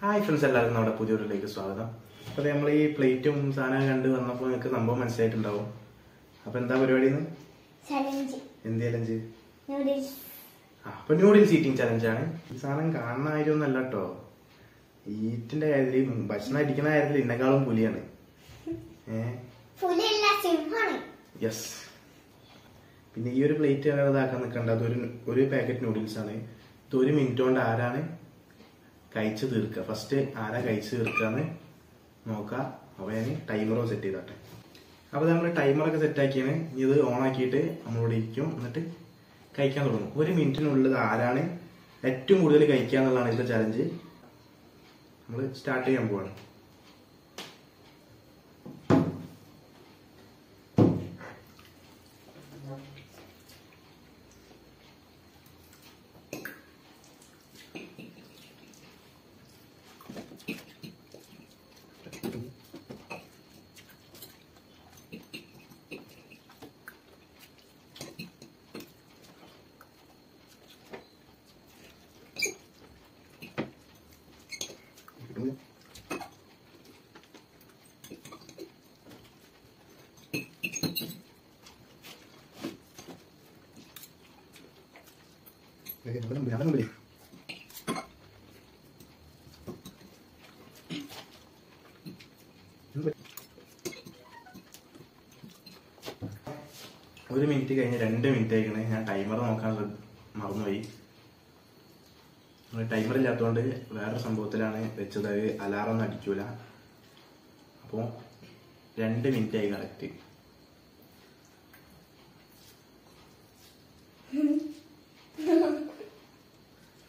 Hi friends എല്ലാവർക്കും നമ്മുടെ പുതിയൊരിലേക്ക് സ്വാഗതം. അപ്പോൾ നമ്മൾ ഈ പ്ലേറ്റും സാധനം കണ്ട് വന്നപ്പോൾ നിങ്ങൾക്ക് സംഭവം മനസ്സിലായിട്ടുണ്ടാവും. അപ്പോൾ എന്താ പരിപാടി എന്ത് ചലഞ്ച് അപ്പൊ ന്യൂഡിൽസ് ഈറ്റിംഗ് ചലഞ്ചാണ് ഈ സാധനം കാണുന്ന കാര്യമൊന്നല്ല കേട്ടോ ഈറ്റിന്റെ കാര്യത്തിൽ ഭക്ഷണം അടിക്കുന്ന കാര്യത്തിൽ ഇന്നെക്കാളും പുലിയാണ്. യെസ് പിന്നെ ഈ ഒരു പ്ലേറ്റ് ഇതാക്കാൻ നിൽക്കേണ്ട അതൊരു ഒരു പാക്കറ്റ് നൂഡിൽസ് ആണ്. ഇത് ഒരു മിനിറ്റ് കൊണ്ട് ആരാണ് കഴിച്ച് തീർക്കുക. ഫസ്റ്റ് ആരാ കഴിച്ച് തീർക്കാന്ന് നോക്കുക. അപ്പോൾ ഞാൻ ടൈമറോ സെറ്റ് ചെയ്തോട്ടെ. അപ്പോൾ നമ്മൾ ടൈമറൊക്കെ സെറ്റ് ആക്കിയാണ്. ഇനി ഇത് ഓൺ ആക്കിയിട്ട് നമ്മളോട് ഇരിക്കും. എന്നിട്ട് കഴിക്കാൻ തുടങ്ങും. ഒരു മിനിറ്റിനുള്ളിൽ ആരാണ് ഏറ്റവും കൂടുതൽ കഴിക്കുക എന്നുള്ളതാണ് ഇതിന്റെ ചലഞ്ച് നമ്മൾ സ്റ്റാർട്ട് ചെയ്യാൻ പോവാണ്. ഒരു മിനിറ്റ് കഴിഞ്ഞ് രണ്ട് മിനിറ്റ് ആയിക്കണേ. ഞാൻ ടൈമർ നോക്കാൻ മറന്നുപോയി. ടൈമർ ഇല്ലാത്തതുകൊണ്ട് വേറൊരു സംഭവത്തിലാണ് വെച്ചത്. അത് അലാറം ഒന്നും അടിക്കൂല. അപ്പോൾ രണ്ട് മിനിറ്റ് ആയി കറക്റ്റ്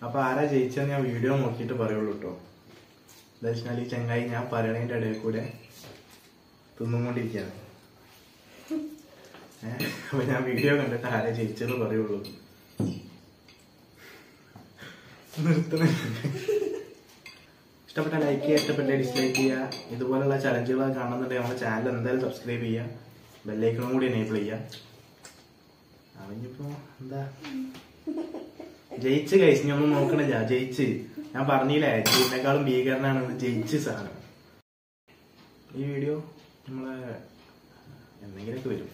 അപ്പൊ ആരാ ജയിച്ചെന്ന് ഞാൻ വീഡിയോ നോക്കിയിട്ട് പറയുള്ളൂ കേട്ടോ എന്താ വെച്ചാൽ ഈ ചങ്ങായി ഞാൻ പറയണതിന്റെ ഇടയിൽ കൂടെ തിന്നുകൊണ്ടിരിക്കുകയാണ്. അപ്പൊ ഞാൻ വീഡിയോ കണ്ടിട്ട് ആരാ ജയിച്ചെന്ന് പറയുള്ളൂ. നിർത്തണേ. ഇഷ്ടപ്പെട്ട ലൈക്ക് ചെയ്യുക ഇഷ്ടപ്പെട്ട ഡിസ്ലൈക്ക് ചെയ്യുക ഇതുപോലുള്ള ചലഞ്ചുകൾ കാണുന്നുണ്ടെങ്കിൽ നമ്മുടെ ചാനൽ എന്തായാലും സബ്സ്ക്രൈബ് ചെയ്യുക. ബെല്ലൈക്കണും കൂടി എനേബിൾ ചെയ്യുക. അവനിപ്പോ എന്താ? ജയിച്ച് കഴിച്ച് ഞാൻ ഒന്നും നോക്കണില്ല ജയിച്ച്. ഞാൻ പറഞ്ഞില്ലേ ഇതിനേക്കാളും ഭീകരനാണ് ജയിച്ച് സാധനം. ഈ വീഡിയോ നമ്മളെ എന്തെങ്കിലുമൊക്കെ വരും.